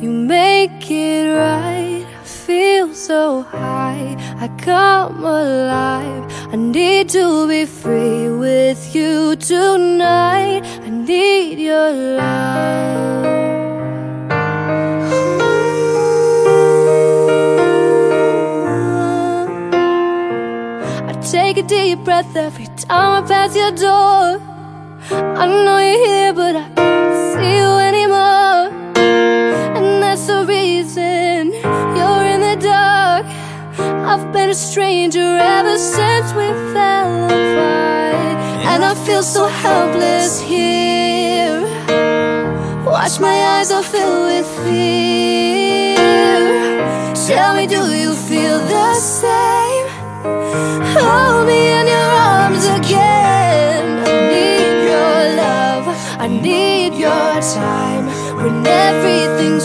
you make it right. I feel so high, I come alive. I need to be free with you tonight. I need your love. I take a deep breath every time I pass your door. I know you're here, but I the reason you're in the dark. I've been a stranger ever since we fell apart. And I feel so helpless here. Watch my eyes are filled with fear. Tell me, do you feel the same? Hold me in your arms again. I need your love. I need your time. When everything's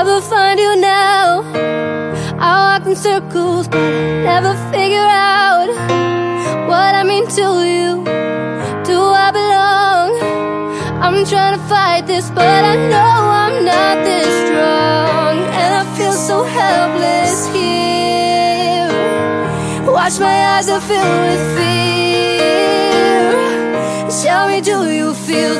ever find you now? I walk in circles, but I never figure out what I mean to you. Do I belong? I'm trying to fight this, but I know I'm not this strong. And I feel so helpless here. Watch my eyes are filled with fear. Tell me, do you feel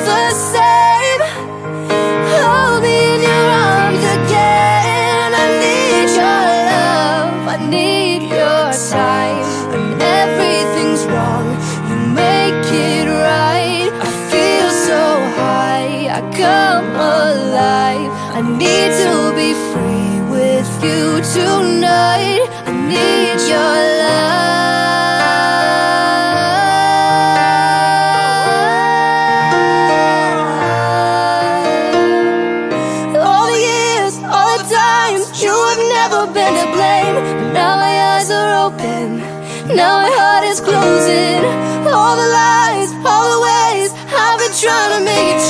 I need to be free with you tonight. I need your love. All the years, all the times, you have never been to blame. But now my eyes are open, now my heart is closing. All the lies, all the ways, I've been trying to make it